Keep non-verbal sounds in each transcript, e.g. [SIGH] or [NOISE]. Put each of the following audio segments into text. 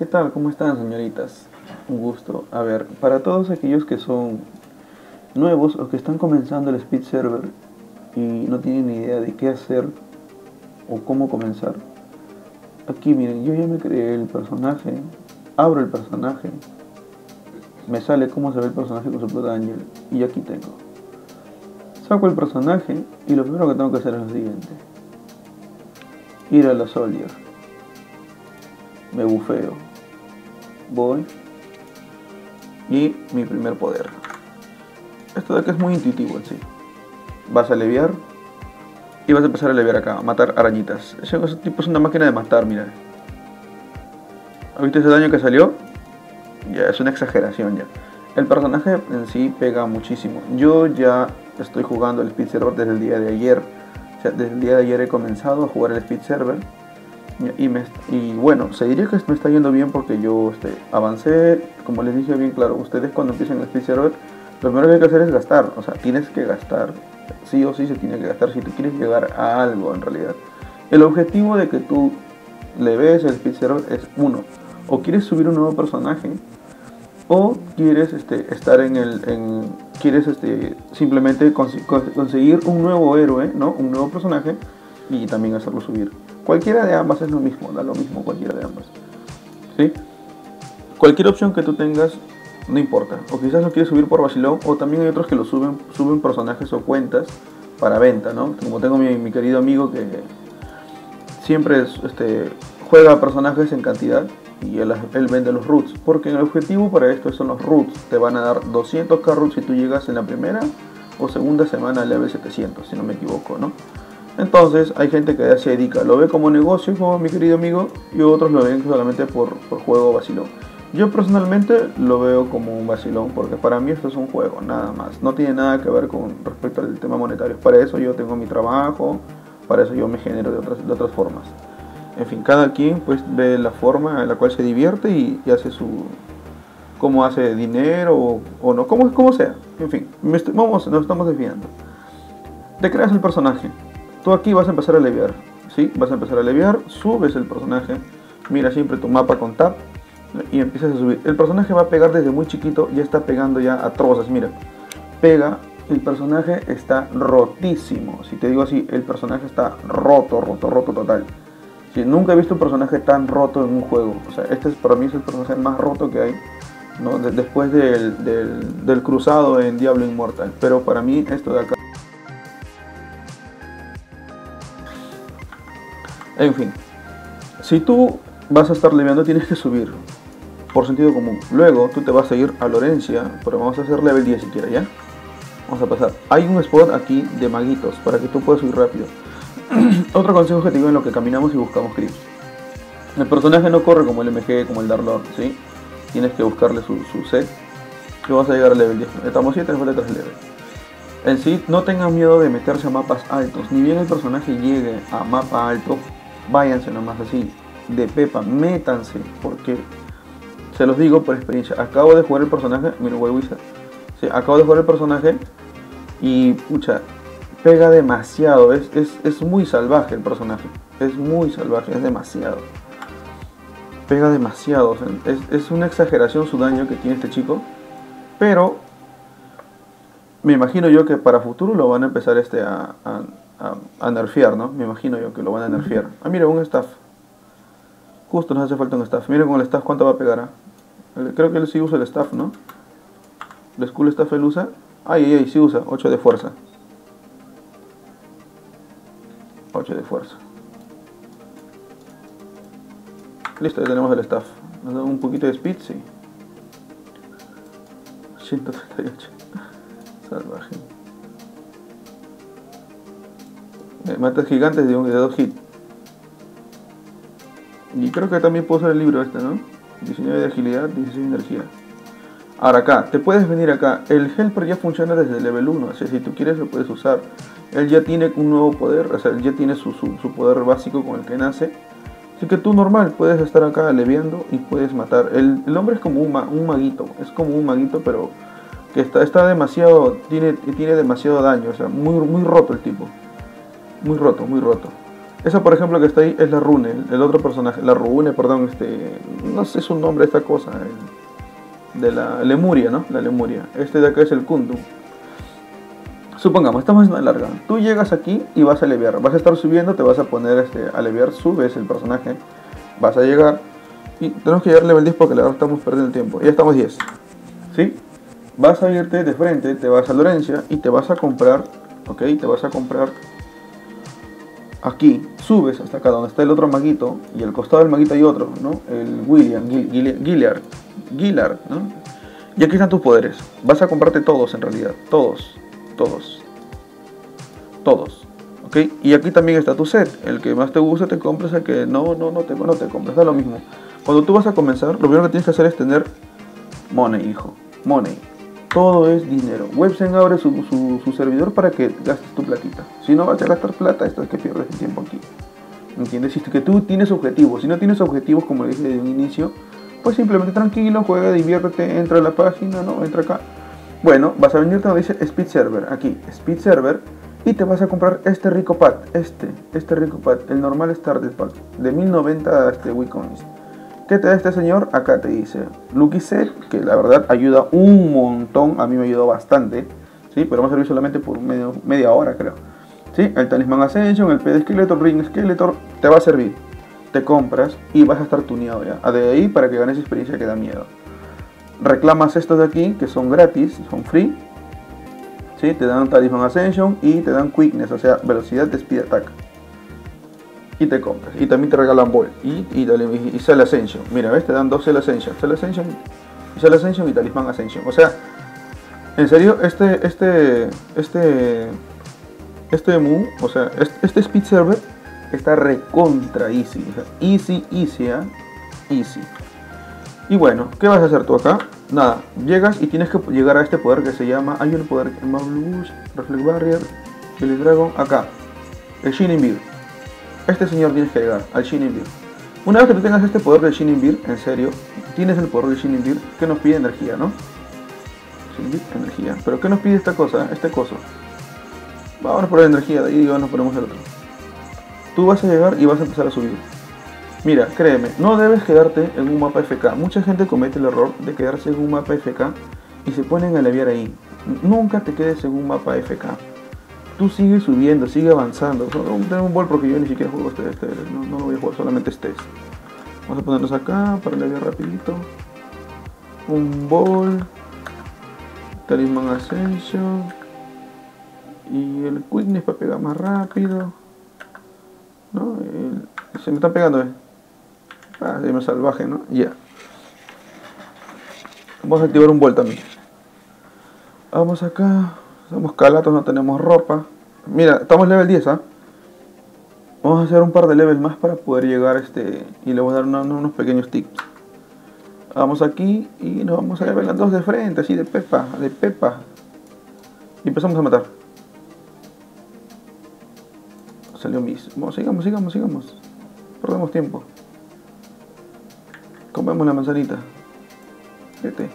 ¿Qué tal? ¿Cómo están, señoritas? Un gusto. A ver, para todos aquellos que son nuevos o que están comenzando el Speed Server y no tienen ni idea de qué hacer o cómo comenzar, aquí miren, yo ya me creé el personaje, abro el personaje, me sale cómo se ve el personaje con su Blood Angel y aquí tengo. Saco el personaje y lo primero que tengo que hacer es lo siguiente. Ir a la Soldier. Me bufeo voy y mi primer poder. Esto de acá es muy intuitivo en sí. Vas a aliviar y vas a empezar a aliviar acá, a matar arañitas. Ese, tipo es una máquina de matar, mira. ¿Viste ese daño que salió? Ya, es una exageración ya. El personaje en sí pega muchísimo. Yo ya estoy jugando el Speed Server desde el día de ayer. O sea, desde el día de ayer he comenzado a jugar el Speed Server y, bueno, se diría que me está yendo bien porque yo este, avancé, como les dije bien claro, ustedes cuando empiezan el Server, lo primero que hay que hacer es gastar, o sea, tienes que gastar, sí o sí se tiene que gastar si tú quieres llegar a algo en realidad. El objetivo de que tú le ves el Server es uno, o quieres subir un nuevo personaje, o quieres este, estar en el... En, quieres este, simplemente conseguir un nuevo héroe, ¿no? Un nuevo personaje y también hacerlo subir. Cualquiera de ambas es lo mismo, da lo mismo cualquiera de ambas. ¿Sí? Cualquier opción que tú tengas, no importa. O quizás lo quieres subir por vacilón, o también hay otros que lo suben, suben personajes o cuentas para venta, ¿no? Como tengo mi, mi querido amigo que siempre este, juega personajes en cantidad y él, vende los roots. Porque el objetivo para esto son los roots. Te van a dar 200k roots si tú llegas en la primera o segunda semana al level 700, si no me equivoco, ¿no? Entonces hay gente que se dedica, lo ve como negocio, como mi querido amigo, y otros lo ven solamente por, por juego vacilón. Yo personalmente lo veo como un vacilón porque para mí esto es un juego, nada más. No tiene nada que ver con respecto al tema monetario. Para eso yo tengo mi trabajo, para eso yo me genero de otras, de otras formas. En fin, cada quien pues ve la forma en la cual se divierte y, hace su... cómo hace dinero o, no, como, como sea. En fin, vamos, nos estamos desviando. Te creas el personaje Tú aquí vas a empezar a aliviar, ¿sí? Vas a empezar a aliviar, subes el personaje, mira siempre tu mapa con tab y empiezas a subir. El personaje va a pegar desde muy chiquito, ya está pegando ya a trozas, mira. Pega, el personaje está rotísimo. Si te digo así, el personaje está roto, roto, roto total. Si nunca he visto un personaje tan roto en un juego. O sea, este es, para mí es el personaje más roto que hay. ¿no? después del, del, del cruzado en Diablo Inmortal. Pero para mí esto de acá En fin, si tú vas a estar leviando tienes que subir por sentido común. Luego tú te vas a ir a Lorencia, pero vamos a hacer level 10 siquiera, ¿ya? Vamos a pasar. Hay un spot aquí de maguitos para que tú puedas subir rápido. [CLEARS THROAT] Otro consejo que te digo en lo que caminamos y buscamos clips. El personaje no corre como el MG, como el Darlord, ¿sí? Tienes que buscarle su, set. Y vamos a llegar al level 10. Estamos 7, después de 3 level. En sí, no tengan miedo de meterse a mapas altos. Ni bien el personaje llegue a mapa alto, váyanse nomás así, de pepa, métanse, porque se los digo por experiencia, acabo de jugar el personaje, mira, Wizard, acabo de jugar el personaje y, pucha, pega demasiado, es, es, muy salvaje el personaje, es muy salvaje, es demasiado. Pega demasiado, es, una exageración su daño que tiene este chico, pero me imagino yo que para futuro lo van a empezar este a, nerfear, ¿no? Me imagino yo que lo van a nerfear. Ah, mira, un staff. Justo nos hace falta un staff. Mira con el staff cuánto va a pegar. ¿ah? Creo que él sí usa el staff, ¿no? El school staff él usa. Ay, ay, ay, sí usa. 8 de fuerza. 8 de fuerza. Listo, ya tenemos el staff. Nos da un poquito de speed, sí. 138. [LAUGHS] Salvaje. Matas gigantes de, un, de dos hits. Y creo que también puedo usar el libro este, ¿no? 19 de agilidad, 16 de energía. Ahora acá, te puedes venir acá. El Helper ya funciona desde el level 1, así si tú quieres lo puedes usar. Él ya tiene un nuevo poder, o sea, él ya tiene su, su, poder básico con el que nace. Así que tú normal puedes estar acá aleviando y puedes matar. El, el hombre es como un, un, maguito, es como un maguito, pero que está, está demasiado, tiene, tiene demasiado daño, o sea, muy, muy roto el tipo muy roto, muy roto. Esa, por ejemplo, que está ahí es la Rune, el otro personaje. La Rune, perdón, este. No sé su nombre, esta cosa. de la Lemuria, ¿no? La Lemuria. Este de acá es el Kundu. Supongamos, estamos en una larga. Tú llegas aquí y vas a aliviar. Vas a estar subiendo, te vas a poner este, a aliviar, subes el personaje. Vas a llegar. Y tenemos que llegar level 10 porque la verdad estamos perdiendo tiempo. Ya estamos 10. ¿Sí? Vas a irte de frente, te vas a Lorencia y te vas a comprar. ¿Ok? Te vas a comprar aquí subes hasta acá donde está el otro maguito y al costado del maguito hay otro, ¿no? El William, Gillard, Gillard, ¿no? Y aquí están tus poderes. Vas a comprarte todos en realidad, todos, todos, todos, ¿ok? Y aquí también está tu set. El que más te gusta te compras, el que no, no, no te, no te compras, da lo mismo. Cuando tú vas a comenzar, lo primero que tienes que hacer es tener money, hijo, money todo es dinero. Websen abre su, su, servidor para que gastes tu platita. Si no vas a gastar plata, esto es que pierdes el tiempo aquí. ¿Entiendes? Si que tú tienes objetivos. Si no tienes objetivos, como le dije desde un inicio, pues simplemente tranquilo, juega, diviértete, entra a la página, ¿no? Entra acá. Bueno, vas a venirte donde dice Speed Server, aquí, Speed Server, y te vas a comprar este rico pad, este, este rico pad, el normal Starter Pack, de 1090 este, Wicoins. ¿Qué te da este señor? Acá te dice Lucky Set, que la verdad ayuda un montón, a mí me ayudó bastante, ¿sí? pero me a servir solamente por media hora creo. ¿Sí? El Talisman Ascension, el PD Skeletor, Ring Skeletor, te va a servir. Te compras y vas a estar tuneado ya. De ahí para que ganes experiencia que da miedo. Reclamas estos de aquí, que son gratis, son free. ¿Sí? Te dan Talisman Ascension y te dan Quickness, o sea, velocidad de Speed Attack y te compras. Y también te regalan Ball y, y, y, Cell Ascension. Mira, ¿ves? Te dan dos Cell Ascension. Cell Ascension, Cell Ascension y Talisman Ascension. O sea, en serio, este, este, este, este Mu, o sea, este, Speed Server está recontra easy. easy, easy, ¿eh? Easy. Y bueno, ¿qué vas a hacer tú acá? Nada, llegas y tienes que llegar a este poder que se llama. Hay un poder, Mablus, Reflect Barrier, el Dragon, acá, el Shining este señor tienes que llegar al Shining Beer. Una vez que tú tengas este poder del Shining Beer, en serio, tienes el poder del Shining Beer, que nos pide energía, ¿no? Shining Beer, energía. Pero ¿qué nos pide esta cosa, este coso? Vamos por la energía, de ahí nos ponemos el otro. Tú vas a llegar y vas a empezar a subir. Mira, créeme, no debes quedarte en un mapa FK. Mucha gente comete el error de quedarse en un mapa FK y se ponen a aliviar ahí. Nunca te quedes en un mapa FK tú sigues subiendo, sigue avanzando. Tengo un bol porque yo ni siquiera juego este, este no, no, lo voy a jugar, solamente este. Vamos a ponerlos acá para leer rapidito. Un bol. Talisman Ascension. Y el Quickness para pegar más rápido. ¿No? se me está pegando, eh. Ah, se me salvaje, ¿no? Ya. Vamos a activar un bol también. Vamos acá. Somos calatos, no tenemos ropa. Mira, estamos level 10, ¿ah? Vamos a hacer un par de levels más para poder llegar a este... Y le voy a dar unos pequeños tips. Vamos aquí y nos vamos a level dos de frente, así de pepa, de pepa. Y empezamos a matar. Salió mismo. Sigamos, sigamos, sigamos. Perdemos tiempo. Comemos la manzanita. Vete.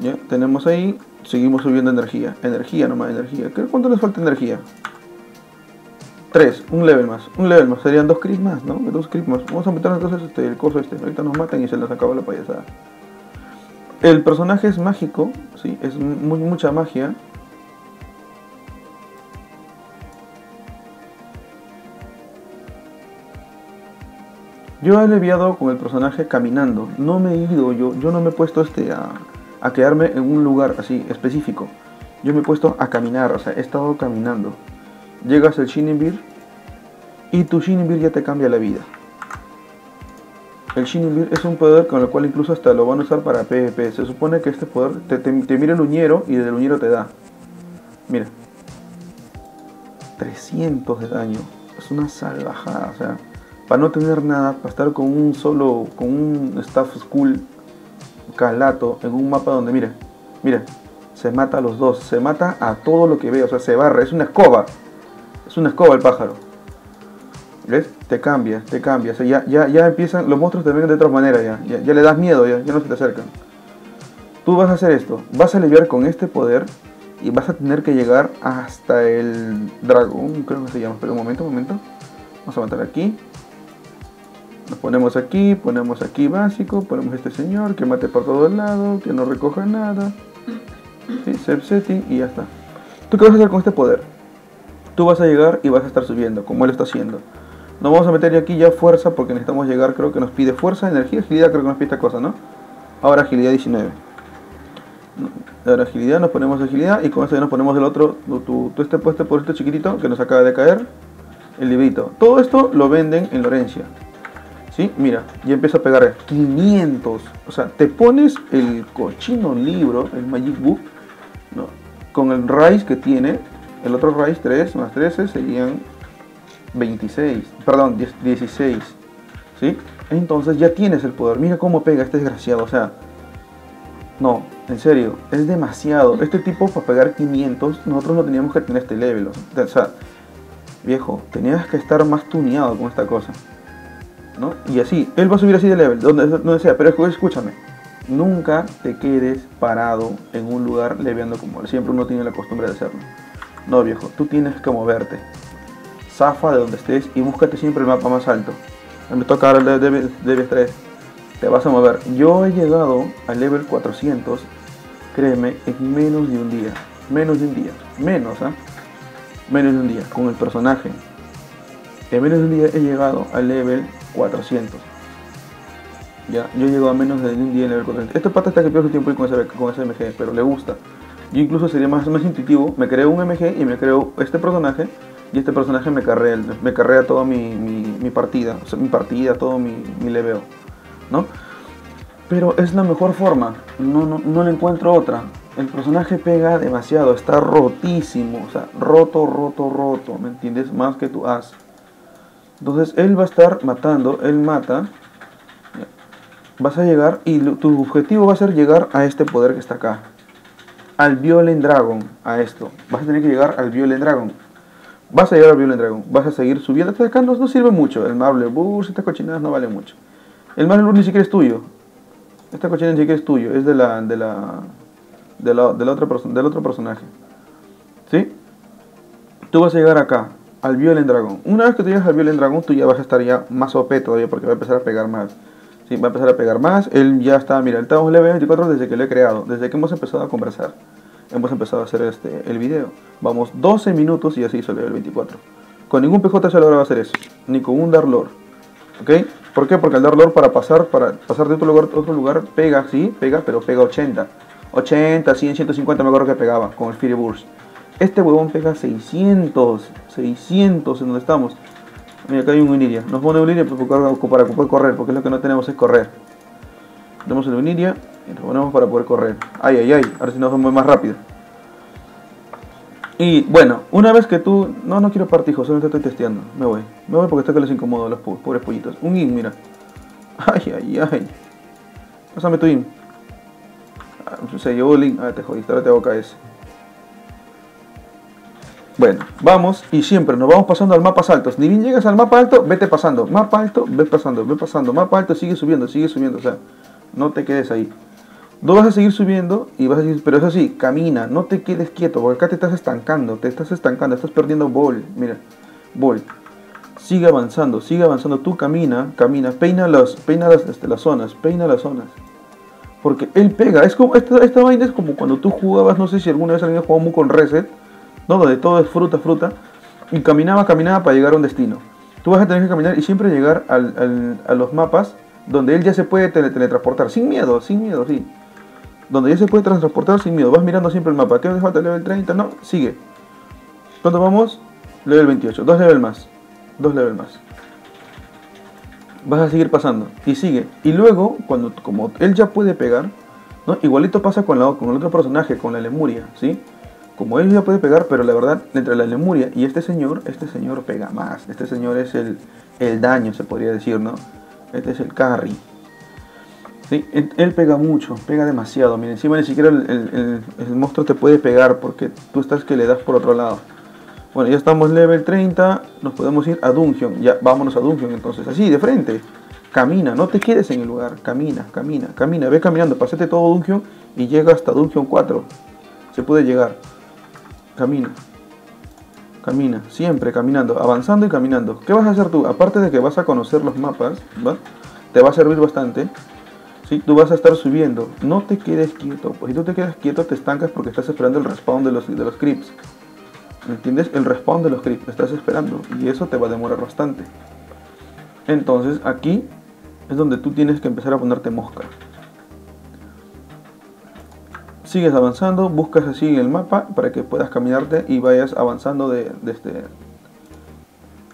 Ya, tenemos ahí Seguimos subiendo energía. Energía nomás, energía. ¿Cuánto les falta energía? 3, un level más. Un level más. Serían dos creeps más, ¿no? Dos creeps más. Vamos a meter entonces este, el coso este. Ahorita nos matan y se les acaba la payasada. El personaje es mágico, sí, es mucha magia. Yo he aliviado con el personaje caminando. No me he ido, yo, yo no me he puesto este a, a quedarme en un lugar así específico. Yo me he puesto a caminar, o sea, he estado caminando. Llegas al Shining y tu Shining ya te cambia la vida. El Shining es un poder con el cual incluso hasta lo van a usar para PvP. Se supone que este poder te, te, mira el uñero y desde el uñero te da. Mira. 300 de daño. Es una salvajada, o sea, para no tener nada, para estar con un solo, con un staff school calato en un mapa donde, mira, mira, se mata a los dos, se mata a todo lo que ve, o sea, se barra, es una escoba, es una escoba el pájaro. ¿Ves? Te cambia, te cambia, o sea, ya, ya, ya empiezan, los monstruos te ven de otra manera ya, ya, le das miedo, ya, ya no se te acercan. Tú vas a hacer esto, vas a aliviar con este poder y vas a tener que llegar hasta el dragón, creo que se llama. Pero un momento, un momento. Vamos a matar aquí. Nos ponemos aquí, ponemos aquí básico, ponemos este señor que mate por todo el lado, que no recoja nada. ¿Sí? Save setting y ya está. ¿Tú qué vas a hacer con este poder? Tú vas a llegar y vas a estar subiendo, como él está haciendo. Nos vamos a meter aquí ya fuerza porque necesitamos llegar, creo que nos pide fuerza, energía, agilidad, creo que nos pide esta cosa, ¿no? Ahora agilidad 19. Ahora agilidad, nos ponemos agilidad y con eso ya nos ponemos el otro, tú, este puesto por este chiquitito que nos acaba de caer, el librito. Todo esto lo venden en Lorencia. ¿Sí? Mira, ya empieza a pegar 500. O sea, te pones el cochino libro, el Magic Book, ¿no? con el Rise que tiene, el otro Rise 3 más 13 serían 26, perdón, 16. ¿Sí? Entonces ya tienes el poder. Mira cómo pega este desgraciado. O sea, no, en serio, es demasiado. Este tipo para pegar 500, nosotros no teníamos que tener este level. O sea, viejo, tenías que estar más tuneado con esta cosa. Y así, él va a subir así de level, donde, donde sea, pero escúchame, nunca te quedes parado en un lugar leveando como él, siempre uno tiene la costumbre de hacerlo. No, viejo, tú tienes que moverte. Zafa de donde estés y búscate siempre el mapa más alto. Me toca ahora el level 3. Te vas a mover. Yo he llegado al level 400, créeme, en menos de un día. Menos de un día. Menos, ¿ah? Menos de un día, con el personaje. En menos de un día he llegado al level 400. Ya, yo llego a menos de un día en el 400. Este pata está que pierdo su tiempo con ese, con ese MG, pero le gusta. Yo incluso sería más, más intuitivo, me creo un MG y me creo este personaje y este personaje me carrea, me carrea toda mi, mi, partida, mi partida, todo mi, mi leveo, ¿no? Pero es la mejor forma, no, no, no le encuentro otra. El personaje pega demasiado, está rotísimo, o sea, roto, roto, roto, ¿me entiendes? Más que tu as. Entonces él va a estar matando, él mata. Vas a llegar y tu objetivo va a ser llegar a este poder que está acá. Al Violent Dragon, a esto. Vas a tener que llegar al Violent Dragon. Vas a llegar al Violent Dragon. Vas a seguir subiendo. Hasta acá no, sirve mucho. El Marble Burst, estas cochinadas no vale mucho. El Marble Burst ni siquiera es tuyo. Esta cochinada ni siquiera es tuyo. Es de la, de la, de la, de la otra del otro personaje. ¿Sí? Tú vas a llegar acá al Violent Dragon. Una vez que tú llegas al Violent Dragon, tú ya vas a estar ya más OP todavía porque va a empezar a pegar más. Sí, va a empezar a pegar más. Él ya está, mira, él está en level 24 desde que lo he creado, desde que hemos empezado a conversar. Hemos empezado a hacer este, el video. Vamos 12 minutos y así hizo el level 24. Con ningún PJ se logra hacer eso, ni con un Dark Lord. ¿Ok? ¿Por qué? Porque el Dark Lord para pasar, para pasar de otro lugar a otro lugar pega, sí, pega, pero pega 80. 80, 100, 150 me acuerdo que pegaba con el Fury Burst. Este huevón pega 600, 600 en donde estamos. Mira, acá hay un Uniria. Nos pone Uniria para poder correr, porque lo que no tenemos es correr. Tenemos el Uniria y nos ponemos para poder correr. Ay, ay, ay. Ahora sí nos vamos más rápido. Y bueno, una vez que tú... No, no quiero partijo, solamente estoy testeando. Me voy. Me voy porque está que les incomodo los pobres pollitos. Un in, mira. Ay, ay, ay. Pásame tu in. Ah, se llevó el in. Ah, te jodiste, ahora te hago KS. Bueno, vamos y siempre nos vamos pasando al mapa altos. Ni bien llegas al mapa alto, vete pasando. Mapa alto, ve pasando, ve pasando. Mapa alto, sigue subiendo, sigue subiendo. O sea, no te quedes ahí. No vas a seguir subiendo y vas a seguir, pero eso sí, camina, no te quedes quieto, porque acá te estás estancando, te estás estancando, estás perdiendo bol, mira, bol. Sigue avanzando, sigue avanzando, tú camina, camina, peina, los, peina las, este, las zonas, peina las zonas. Porque él pega, es como, esta, esta vaina es como cuando tú jugabas, no sé si alguna vez alguien jugó con Reset, ¿no? donde todo es fruta, fruta, y caminaba, caminaba para llegar a un destino. Tú vas a tener que caminar y siempre llegar a los mapas donde él ya se puede teletransportar, sin miedo, sin miedo, sí. Donde ya se puede transportar sin miedo. Vas mirando siempre el mapa. ¿Qué me falta? ¿Level 30? No, sigue. ¿Cuánto vamos? Level 28. Dos level más. Dos level más. Vas a seguir pasando. Y sigue. Y luego, cuando como él ya puede pegar, ¿no? Igualito pasa con el otro personaje, con la Lemuria, ¿sí? Como él ya puede pegar, pero la verdad, entre la Lemuria y este señor, este señor pega más. Este señor es el, el daño, se podría decir, ¿no? Este es el carry. Sí, él pega mucho, pega demasiado. Mira, encima ni siquiera el, monstruo te puede pegar porque tú estás que le das por otro lado. Bueno, ya estamos level 30, nos podemos ir a Dungeon. Ya, vámonos a Dungeon entonces. Así, de frente. Camina, no te quedes en el lugar. Camina, camina, camina. Ve caminando, pasate todo Dungeon y llega hasta Dungeon 4. Se puede llegar. Camina. Camina, siempre caminando, avanzando y caminando. ¿Qué vas a hacer tú? Aparte de que vas a conocer los mapas, te va a servir bastante. ¿sí? Tú vas a estar subiendo. No te quedes quieto. Pues si tú te quedas quieto te estancas porque estás esperando el respawn de los, de los. ¿Entiendes? El respawn de los creeps. Estás esperando. Y eso te va a demorar bastante. Entonces aquí es donde tú tienes que empezar a ponerte mosca. Sigues avanzando, buscas así el mapa para que puedas caminarte y vayas avanzando de, este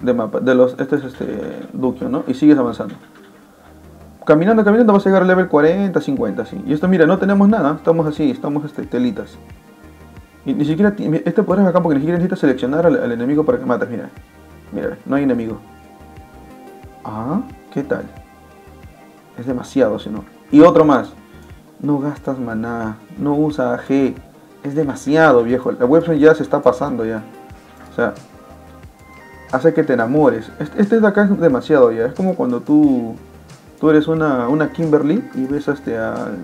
de mapa, de los este es este Duquio, ¿no? Y sigues avanzando. Caminando, caminando vas a llegar al level 40, 50, así. Y esto mira, no tenemos nada, estamos así, estamos este, telitas. Y ni siquiera este poder es acá porque ni siquiera necesitas seleccionar al, enemigo para que mates, mira. Mira, no hay enemigo. Ah, ¿qué tal? Es demasiado, si no. Y otro más no gastas maná, no usa AG. Es demasiado, viejo. La website ya se está pasando ya. O sea, hace que te enamores. Este, de acá es demasiado ya. Es como cuando tú, tú eres una, una Kimberly y ves este al,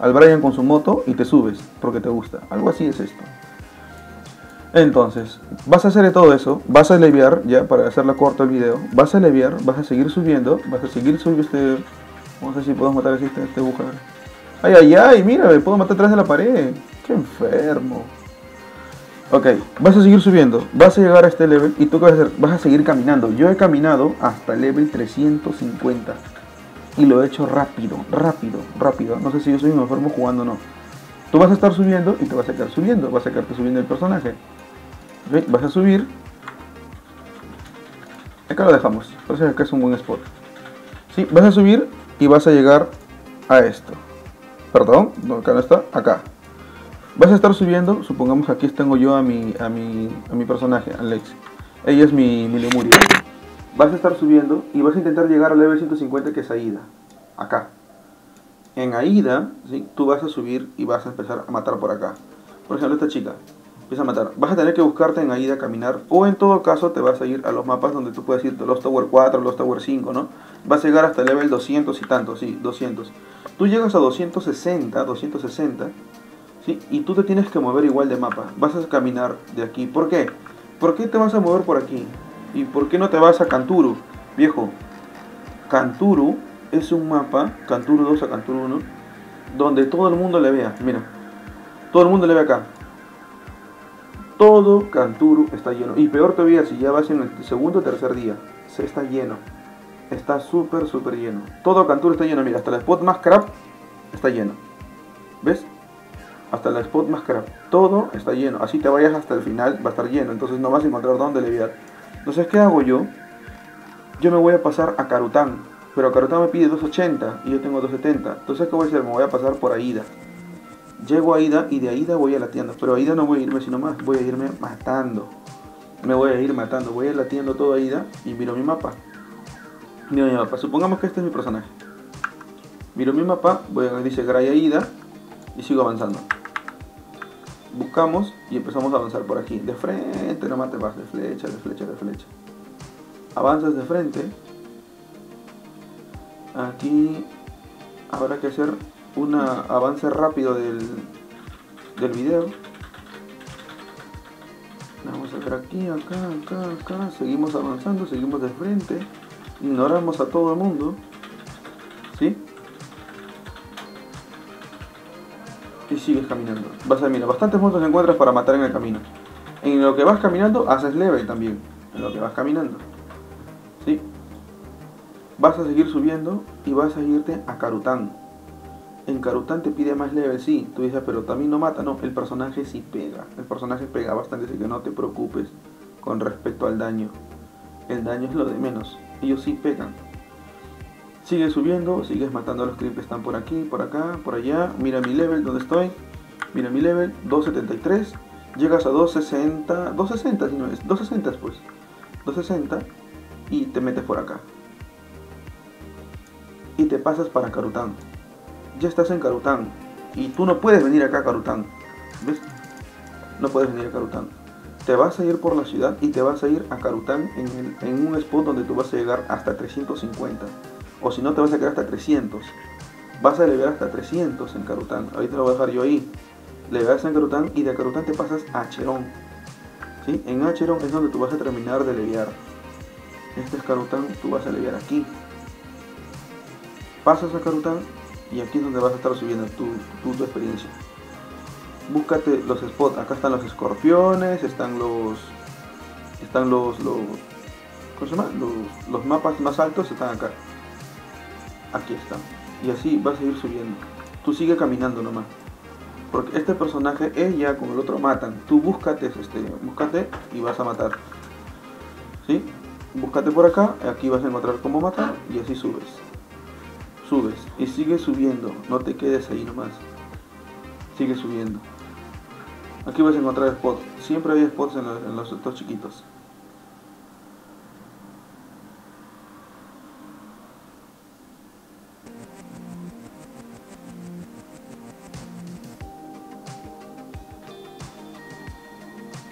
al Brian con su moto y te subes porque te gusta. Algo así es esto. Entonces, vas a hacer todo eso, vas a aliviar, ya para hacerla corto el video, vas a aliviar, vas a seguir subiendo, vas a seguir subiendo este... Vamos a ver si podemos matar este, este, este Ay, ay, ay, mira, me puedo matar atrás de la pared. Qué enfermo. Ok, vas a seguir subiendo, vas a llegar a este level y tú qué vas a hacer? Vas a seguir caminando. Yo he caminado hasta el level 350 y lo he hecho rápido, rápido, rápido. No sé si yo soy un enfermo jugando o no. Tú vas a estar subiendo y te vas a quedar subiendo, vas a quedarte subiendo el personaje. Vas a subir. Acá lo dejamos, entonces acá es un buen spot. Sí, vas a subir y vas a llegar a esto. Perdón, no, acá no está, acá. Vas a estar subiendo, supongamos aquí tengo yo a mi, a mi, a mi personaje, Alex. Ella es mi, mi. Vas a estar subiendo y vas a intentar llegar al level 150 que es Aida. Acá. En Aida, ¿sí? tú vas a subir y vas a empezar a matar por acá. Por ejemplo, esta chica empieza a matar. Vas a tener que buscarte en Aida caminar. O en todo caso te vas a ir a los mapas donde tú puedes ir los Tower 4, los Tower 5, ¿no? Vas a llegar hasta el level 200 y tanto, sí, 200. Tú llegas a 260, 260, ¿sí? Y tú te tienes que mover igual de mapa. Vas a caminar de aquí. ¿Por qué? ¿Por qué te vas a mover por aquí? ¿Y por qué no te vas a Canturu? Viejo, Canturu es un mapa, Canturu 2 a Canturu 1, donde todo el mundo le vea. Mira, todo el mundo le ve acá. Todo Canturu está lleno. Y peor todavía si ya vas en el segundo o tercer día. Se está lleno. Está súper, súper lleno. Todo Canturo está lleno. Mira, hasta el spot más crap está lleno. ¿Ves? Hasta el spot más crap. Todo está lleno. Así te vayas hasta el final, va a estar lleno. Entonces no vas a encontrar dónde leviar. Entonces, ¿qué hago yo? Yo me voy a pasar a Carután. Pero Carután me pide 280 y yo tengo 270. Entonces, ¿qué voy a hacer? Me voy a pasar por Aida. Llego a Aida y de Aida voy a la tienda. Pero a Aida no voy a irme sino más. Voy a irme matando. Me voy a ir matando. Voy a la tienda toda Aida y miro mi mapa. Miro mi mapa. Supongamos que este es mi personaje. Miro mi mapa, voy a dice Graya Ida y sigo avanzando. Buscamos y empezamos a avanzar por aquí. De frente, no te vas de flecha, de flecha, de flecha. Avanzas de frente. Aquí habrá que hacer un avance rápido del, del video. Vamos a ver aquí, acá, acá, acá. Seguimos avanzando, seguimos de frente ignoramos a todo el mundo, ¿sí? Y sigues caminando. Vas a bastantes monstruos encuentras para matar en el camino. En lo que vas caminando, haces level también. En lo que vas caminando. ¿Sí? Vas a seguir subiendo y vas a irte a. En Carután te pide más level, sí. Tú dices, pero también no mata. No, el personaje sí pega. El personaje pega bastante, así que no te preocupes con respecto al daño. El daño es lo de menos ellos sí pegan. Sigue subiendo, sigues matando a los creeps están por aquí, por acá, por allá. Mira mi level, donde estoy. Mira mi level, 273. Llegas a 260, 260 si no es, 260 después. 260 y te metes por acá. Y te pasas para Carután. Ya estás en Carután. Y tú no puedes venir acá a Carután. ¿Ves? No puedes venir a Carután te vas a ir por la ciudad y te vas a ir a Carután en, un spot donde tú vas a llegar hasta 350. O si no, te vas a quedar hasta 300. Vas a elevar hasta 300 en Carután. Ahorita lo voy a dejar yo ahí. le das a Carután y de Carután te pasas a Cherón. ¿Sí? En Acheron es donde tú vas a terminar de leviar. Este es Carután, tú vas a leviar aquí. Pasas a Carután y aquí es donde vas a estar subiendo tu, tu, experiencia. Búscate los spots, acá están los escorpiones, están los. Están los. los. Los, mapas más altos están acá. Aquí están. Y así vas a ir subiendo. Tú sigue caminando nomás. Porque este personaje, ella con el otro matan. Tú búscate, este, búscate y vas a matar. ¿Sí? Búscate por acá, aquí vas a encontrar cómo matar y así subes. Subes y sigue subiendo, no te quedes ahí nomás. Sigue subiendo. Aquí vas a encontrar spots. Siempre hay spots en los, en chiquitos.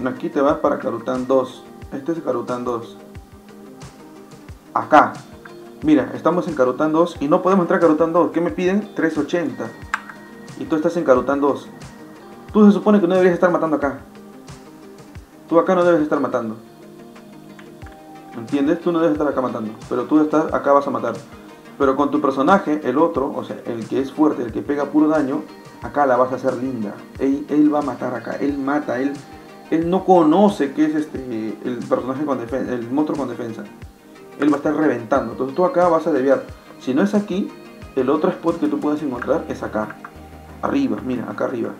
Aquí te vas para Carután 2. Este es Carután 2. Acá. Mira, estamos en Carután 2 y no podemos entrar a Carután 2. ¿Qué me piden? 380. Y tú estás en Carután 2. Tú se supone que no deberías estar matando acá. Tú acá no debes estar matando. ¿Entiendes? Tú no debes estar acá matando. Pero tú estás acá vas a matar. Pero con tu personaje, el otro, o sea, el que es fuerte, el que pega puro daño, acá la vas a hacer linda. Él, él va a matar acá. Él mata, él él no conoce qué es este el personaje con defensa, el monstruo con defensa. Él va a estar reventando. Entonces tú acá vas a desviar. Si no es aquí, el otro spot que tú puedes encontrar es acá. Arriba, mira, acá arriba.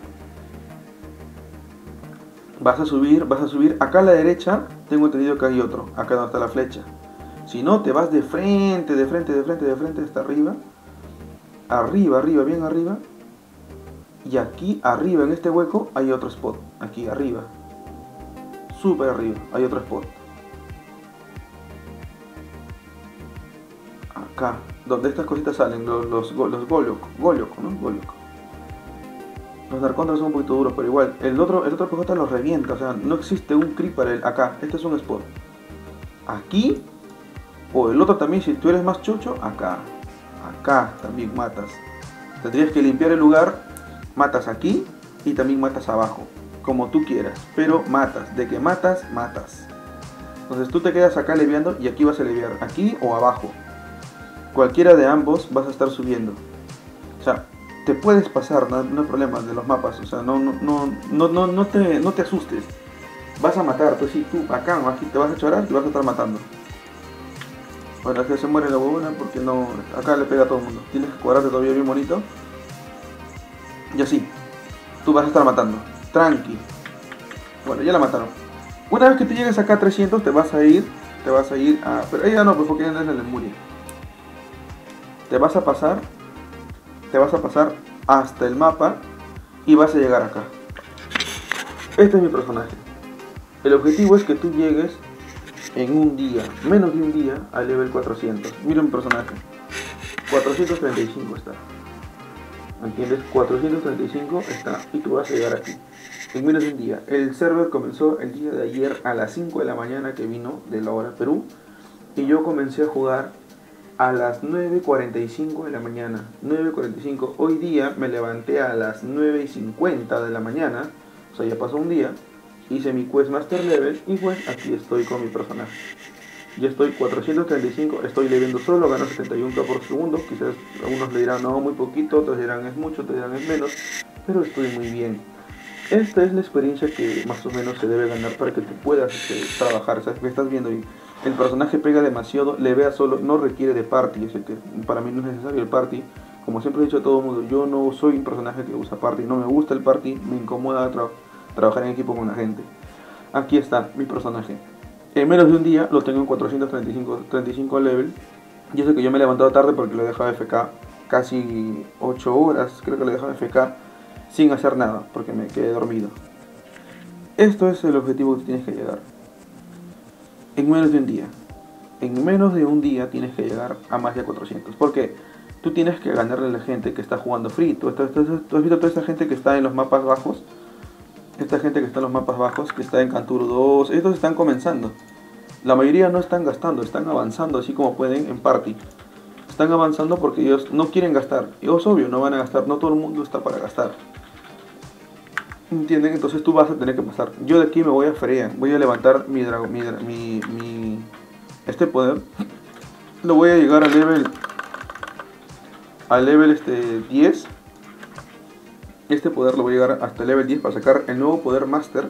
Vas a subir, vas a subir. Acá a la derecha, tengo entendido que hay otro. Acá donde está la flecha. Si no, te vas de frente, de frente, de frente, de frente hasta arriba. Arriba, arriba, bien arriba. Y aquí arriba, en este hueco, hay otro spot. Aquí arriba súper arriba hay otro spot. Donde estas cositas salen, los, los, los Goliok, ¿no? Los Darkontras son un poquito duros, pero igual. El otro, el otro PJ los revienta, o sea, no existe un creep para él. Acá, este es un spot. Aquí, o el otro también, si tú eres más chocho, acá. Acá también matas. Tendrías que limpiar el lugar, matas aquí y también matas abajo como tú quieras, pero matas. De que matas, matas. Entonces tú te quedas acá leviando y aquí vas a leviar, aquí o abajo. Cualquiera de ambos vas a estar subiendo. O sea, te puedes pasar, no, hay problema de los mapas. O sea, no, no, no, no, no, te, no te asustes. Vas a matar, pues si tú acá o aquí te vas a chorar y vas a estar matando. Bueno, que se muere la huevona porque no. Acá le pega a todo el mundo. Tienes que cuadrarte todavía bien bonito. Y así. Tú vas a estar matando tranqui. Bueno, ya la mataron. Una vez que te llegues acá a 300, te vas a ir, te vas a ir a... Pero ella no, pues porque ella no es la Lemuria. Te vas a pasar, te vas a pasar hasta el mapa y vas a llegar acá. Este es mi personaje. El objetivo es que tú llegues en un día, menos de un día, al level 400. Mira mi personaje. 435 está. ¿Entiendes? 435 está y tú vas a llegar aquí en menos de un día. El server comenzó el día de ayer a las 5 de la mañana que vino de la hora Perú y yo comencé a jugar a las 9.45 de la mañana. 9.45. Hoy día me levanté a las 9.50 de la mañana, o sea, ya pasó un día. Hice mi Quest Master Level y pues aquí estoy con mi personaje. Ya estoy 435, estoy leyendo solo, gano 71k por segundo. Quizás algunos le dirán no, muy poquito, otros dirán es mucho, otros dirán es menos, pero estoy muy bien. Esta es la experiencia que más o menos se debe ganar para que tú puedas este, trabajar. O estás viendo el personaje pega demasiado, le vea solo, no requiere de party. Yo que para mí no es necesario el party. Como siempre he dicho a todo el mundo, yo no soy un personaje que usa party, no me gusta el party, me incomoda trabajar en equipo con la gente. Aquí está mi personaje. En menos de un día lo tengo en 435 35 level. Y eso que yo me he levantado tarde porque lo he dejado FK casi 8 horas, creo que lo he dejado FK sin hacer nada, porque me quedé dormido. Esto es el objetivo que tienes que llegar. En menos de un día. En menos de un día tienes que llegar a más de 400. Porque tú tienes que ganarle a la gente que está jugando free. ¿Tú, has visto toda esta gente que está en los mapas bajos? Esta gente que está en los mapas bajos, que está en Canturo 2, estos están comenzando. La mayoría no están gastando, están avanzando así como pueden en party. Están avanzando porque ellos no quieren gastar. Y es obvio, no van a gastar, no todo el mundo está para gastar. ¿Entienden? Entonces tú vas a tener que pasar. Yo de aquí me voy a Freya. Voy a levantar mi. Mi, mi, mi, este poder. Lo voy a llegar al level. Al level este 10. Este poder lo voy a llegar hasta el level 10 para sacar el nuevo poder master.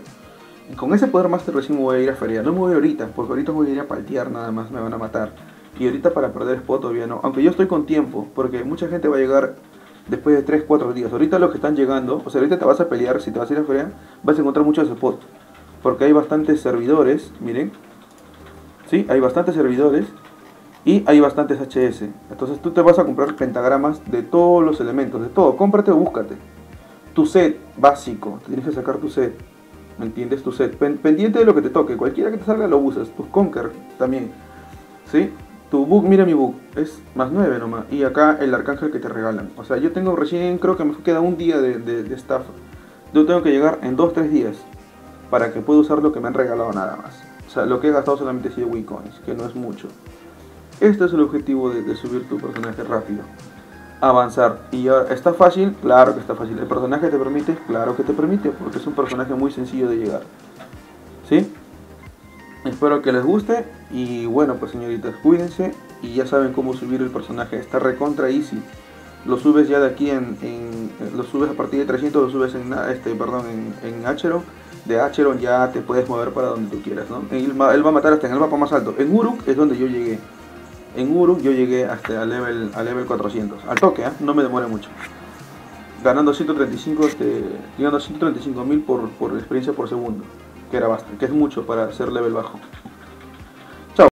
Y con ese poder master recién me voy a ir a Feria. No me voy ahorita, porque ahorita voy a ir a paltear nada más, me van a matar. Y ahorita para perder spot todavía no. Aunque yo estoy con tiempo, porque mucha gente va a llegar después de 3, 4 días. Ahorita los que están llegando, o sea, ahorita te vas a pelear, si te vas a ir a Feria, vas a encontrar muchos spots. Porque hay bastantes servidores, miren. Sí, hay bastantes servidores y hay bastantes HS. Entonces tú te vas a comprar pentagramas de todos los elementos, de todo. Cómprate o búscate. Tu set básico, tienes que sacar tu set. ¿Me entiendes? Tu set. pendiente de lo que te toque. Cualquiera que te salga lo usas. Tu Conquer también. ¿Sí? Tu book, mira mi book, es más 9 nomás. Y acá el arcángel que te regalan. O sea, yo tengo recién, creo que me queda un día de, de, staff. Yo tengo que llegar en 2-3 días para que pueda usar lo que me han regalado nada más. O sea, lo que he gastado solamente ha sido Wicoins, que no es mucho. Este es el objetivo de, de subir tu personaje rápido avanzar. Y ahora, ¿está fácil? Claro que está fácil. ¿El personaje te permite? Claro que te permite, porque es un personaje muy sencillo de llegar. ¿Sí? Espero que les guste y bueno, pues señoritas, cuídense y ya saben cómo subir el personaje. Está recontra easy. Lo subes ya de aquí en, lo subes a partir de 300, lo subes en este, perdón, en, en Acheron. De Acheron ya te puedes mover para donde tú quieras, ¿no? Él va, a matar hasta en el mapa más alto. En Uruk es donde yo llegué. En Uruk yo llegué hasta el level, a level 400. Al toque, ¿eh? no me demore mucho. Ganando 135, este, a 135 mil por, por experiencia por segundo. Que era bastante, que es mucho para ser level bajo.